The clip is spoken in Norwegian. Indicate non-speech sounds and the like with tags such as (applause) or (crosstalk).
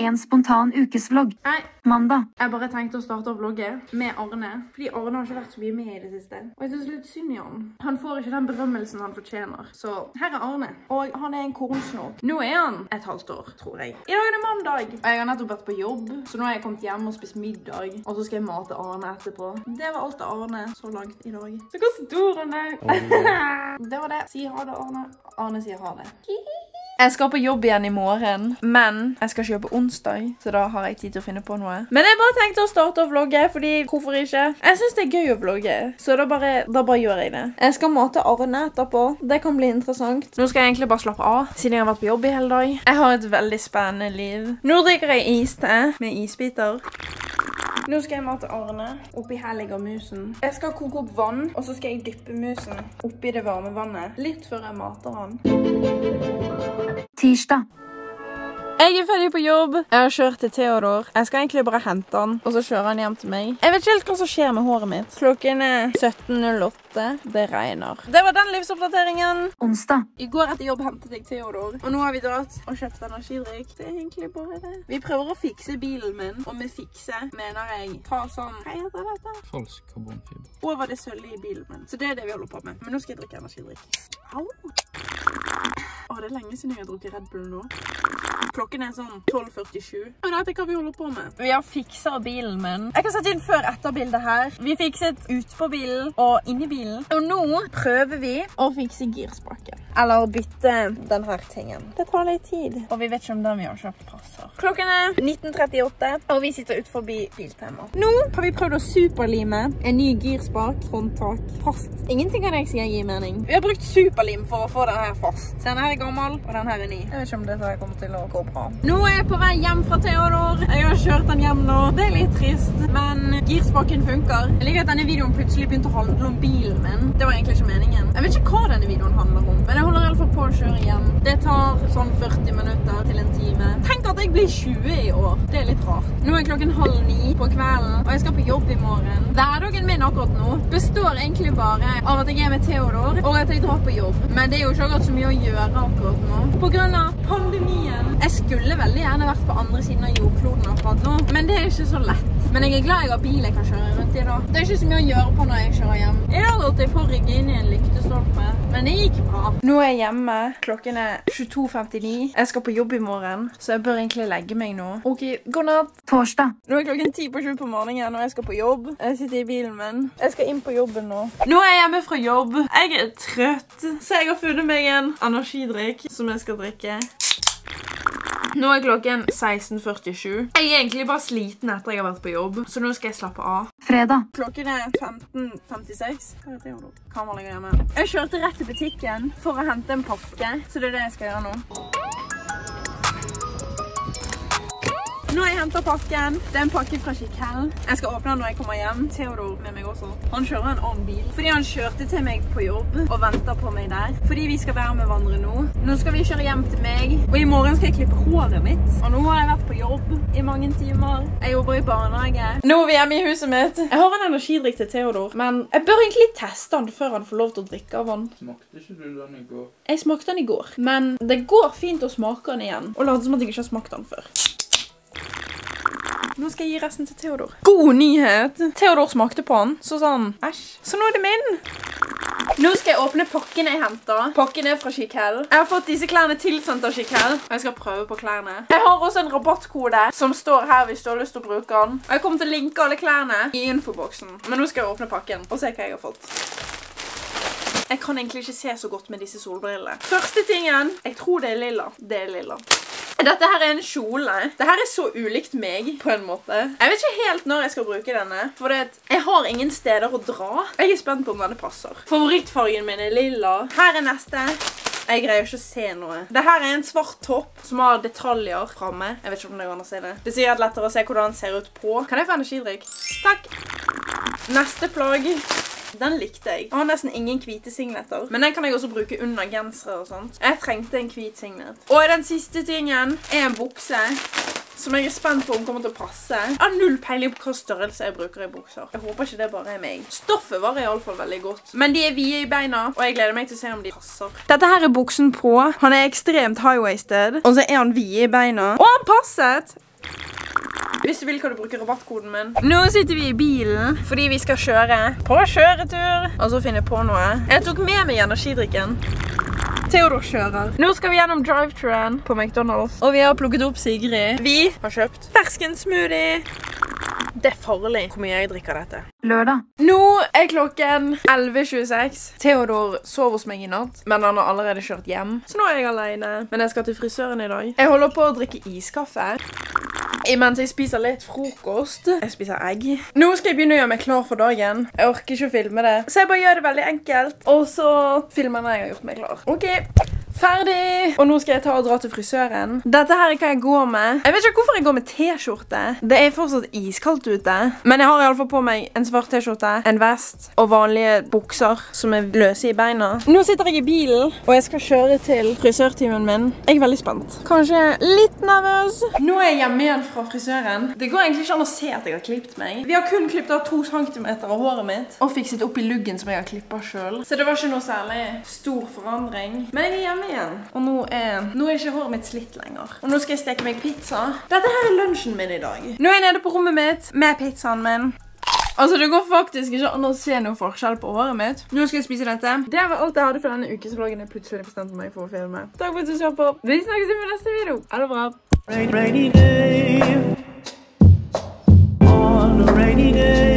En spontan ukesvlogg. Nei, Mandag. jeg bare tenkte å starte å vlogge med Arne. Fordi Arne har ikke vært så mye med i det siste. Og jeg synes litt synd i han. Han får ikke den berømmelsen han fortjener. Så her er Arne. Og han er en kornsnor. Nå er han et halvt år, tror jeg. I dag er det mandag. Og jeg har nettopp vært på jobb, så nå har jeg kommet hjem og spist middag. Og så skal jeg mate Arne etterpå. Det var alt av Arne så langt i dag. Så hvor stor han (laughs) er. det var det. Si ha det, Arne. Arne sier ha det. Jeg skal på jobb igjen i morgen, men jeg skal ikke jobbe onsdag, så da har jeg tid til å finne på noe. Men jeg bare tenkte å starte å vlogge, fordi hvorfor ikke? Jeg synes det er gøy å vlogge, så da bare, da bare gjør jeg det. Jeg skal mate Arne etterpå. Det kan bli interessant. Nå skal jeg egentlig bare slappe av, siden jeg har vært på jobb i hele dag. Jeg har et veldig spennende liv. Nå drikker jeg iste med isbiter. Nå skal jeg mate Arne. Oppi her ligger musen. Jeg skal koke opp vann, og så skal jeg dyppe musen oppi det varme vannet. Litt før jeg mater han. Tirsdag. Jeg er ferdig på jobb. Jeg har kjørt til Theodor. Jeg skal egentlig bare hente han, og så kjøre han hjem til meg. Jeg vet ikke helt hva som skjer med håret mitt. Klokken er 17.08. Det regner. Det var den livsoppdateringen. Onsdag. I går etter jobb hentet jeg Theodor, og nå har vi dratt og kjøpt energidrikk. Det er egentlig bare det. Vi prøver å fikse bilen min, og med fikse mener jeg ta sånn Hva heter dette? Falsk karbonfiber. Over det sølvet i bilen min. Så det er det vi holder på med. Men nå skal jeg drikke energidrikk. Au. Å, det er lenge siden jeg har drukket Red Bull nå. Klokken er sånn 12.47. Men dette er hva vi holder på med. Vi har fiksa bilen min. Jeg kan sette inn før-etter-bildet her. Vi fikset ut på bilen og inn i bilen. Og nå prøver vi å fikse girspaken. Eller bytte den her tingen. Det tar litt tid. Og vi vet ikke om den vi har kjøpt passer. Klokken er 19.38, og vi sitter ut forbi Biltema. Nå har vi prøvd å superlime en ny girspak, fronttak, fast. Ingenting av det skal gi mening. Vi har brukt superlim for å få den her fast. Den gammel, og den her er ny. Jeg vet ikke om dette her kommer til å gå bra. Nå er jeg på vei hjem fra Theodor. Jeg har kjørt den hjem nå. Det er litt trist, men girspaken funker. Liker at denne videoen plutselig begynte å handle om bilen min. Det var egentlig ikke meningen. Jeg vet ikke hva denne videoen handler om, men jeg holder i alle fall på å kjøre hjem. Det tar sånn 40 minutter til en time. Tenk at jeg blir 20 i år. Det er litt rart. Nå er klokken halv ni på kvelden, og jeg skal på jobb i morgen. Hverdagen min akkurat nå består egentlig bare av at jeg er med Theodor, og at jeg drar på jobb. Men det er jo ikke akkurat så mye å gjøre akkurat nå. På grunn av pandemien. Jeg skulle veldig gjerne vært på andre siden av jordkloden akkurat nå, men det er ikke så lett. Men jeg er glad jeg har bil jeg kan kjøre rundt i da. Det er ikke så mye å gjøre på når jeg kjører hjem. I dag holdt jeg på å rygge inn i en lyktestolpe, men det gikk bra. Nå er jeg hjemme. Klokken er 22.59. Jeg skal på jobb i morgen, så jeg bør egentlig legge meg nå. Ok, god natt. Torsdag. Nå er klokken ti på sju på morgenen, og jeg skal på jobb. Jeg sitter i bilen min. Jeg skal inn på jobben nå. Nå er jeg hjemme fra jobb. Jeg er trøtt, så jeg har funnet meg en energidrikk som jeg skal drikke. Nå er klokken 16.47. Jeg er egentlig bare sliten etter jeg har vært på jobb, så nå skal jeg slappe av. Fredag. Klokken er 15.56. Hva er det nå? Kamera ligger hjemme. Jeg kjørte rett til butikken for å hente en pakke, så det er det jeg skal gjøre nå. Nå har jeg hentet pakken. Det er en pakke fra Kikkel. Jeg skal åpne den når jeg kommer hjem. Theodor med meg også. Han kjører en annen bil. Fordi han kjørte til meg på jobb og ventet på meg der. Fordi vi skal være med hverandre nå. Nå skal vi kjøre hjem til meg. Og i morgen skal jeg klippe håret mitt. Og nå har jeg vært på jobb i mange timer. Jeg jobber i barnehage. Nå er vi hjemme i huset mitt. Jeg har en energidrikk til Theodor, men jeg bør egentlig teste den før han får lov til å drikke av den. Smakte ikke du den i går? Jeg smakte den i går, men det går fint å smake den igjen. Og late som at jeg ikke har smakt den før. Nå skal jeg gi resten til Theodor. God nyhet! Theodor smakte på den, så sa han æsj. Så nå er det min. Nå skal jeg åpne pakken jeg henta. Pakken er fra Chiquelle. Jeg har fått disse klærne tilsendt av Chiquelle, og jeg skal prøve på klærne. Jeg har også en rabattkode som står her hvis du har lyst til å bruke den. Og jeg kommer til å linke alle klærne i infoboksen. Men nå skal jeg åpne pakken og se hva jeg har fått. Jeg kan egentlig ikke se så godt med disse solbrillene. Første tingen, jeg tror det er lilla. Det er lilla. (laughs) Dette her er en kjole. Dette er så ulikt meg, på en måte. Jeg vet ikke helt når jeg skal bruke denne, for jeg har ingen steder å dra. Jeg er spent på om denne passer. Favorittfargen min er lilla. Her er neste. Jeg greier ikke å se noe. Dette er en svart topp som har detaljer fremme. Jeg vet ikke om det går an å se det. Det at lettere å se hvordan den ser ut på. Kan jeg få energidrikk? Takk. Neste plagg. Den likte jeg. Jeg har nesten ingen hvite singleter. Men den kan jeg også bruke under gensere og sånt. Jeg trengte en hvit singlet. Og den siste tingen er en bukse. Som jeg er spent på om kommer til å passe. Jeg har null peiling på hva størrelse jeg bruker i bukser. Jeg håper ikke det bare er meg. Stoffet var i alle fall veldig godt. Men de er vide i beina, og jeg gleder meg til å se om de passer. Dette her er buksen på. Han er ekstremt high-waisted, og så er han vide i beina. Og han passet! Hvis du vil, kan du bruke rabattkoden min. Nå sitter vi i bilen fordi vi skal kjøre på kjøretur. Og så finne på noe. Jeg tok med meg energidrikken. Theodor kjører. Nå skal vi gjennom drive-truen på McDonald's. Og vi har plukket opp Sigrid. Vi har kjøpt ferskensmoothie. Det er farlig hvor mye jeg drikker dette. Lørdag. Nå er klokken 11.26. Theodor sov hos meg i natt, men han har allerede kjørt hjem. Så nå er jeg alene. Men jeg skal til frisøren i dag. Jeg holder på å drikke iskaffe. Imens jeg spiser litt frokost. Jeg spiser egg. Nå skal jeg begynne å gjøre meg klar for dagen. Jeg orker ikke å filme det. Så jeg bare gjør det veldig enkelt. Og så filmer jeg når jeg har gjort meg klar. Ok. Ferdig! Og nå skal jeg ta og dra til frisøren. Dette her er hva jeg går med. Jeg vet ikke hvorfor jeg går med t-skjorte. Det er fortsatt iskaldt ute. Men jeg har i alle fall på meg en svart t-skjorte, en vest og vanlige bukser som er løse i beina. Nå sitter jeg i bilen, og jeg skal kjøre til frisørtimen min. Jeg er veldig spent. Kanskje litt nervøs. Nå er jeg hjemme igjen fra frisøren. Det går egentlig ikke an å se at jeg har klippet meg. Vi har kun klippet av to centimeter av håret mitt, og fikset opp i luggen som jeg har klippet selv. Så det var ikke noe særlig stor forandring. Men jeg er hjemme igjen. Og nå er, nå er ikke håret mitt slitt lenger. Og nå skal jeg steke meg pizza. Dette her er lunsjen min i dag. Nå er jeg nede på rommet mitt med pizzaen min. Altså, Det går faktisk ikke an å se noe forskjell på håret mitt. Nå skal jeg spise dette. Det var alt jeg hadde for denne ukesvloggen jeg plutselig bestemte meg for å filme. Takk for at du så på. Vi snakkes i neste video. Ha det bra. rainy day. On a rainy day.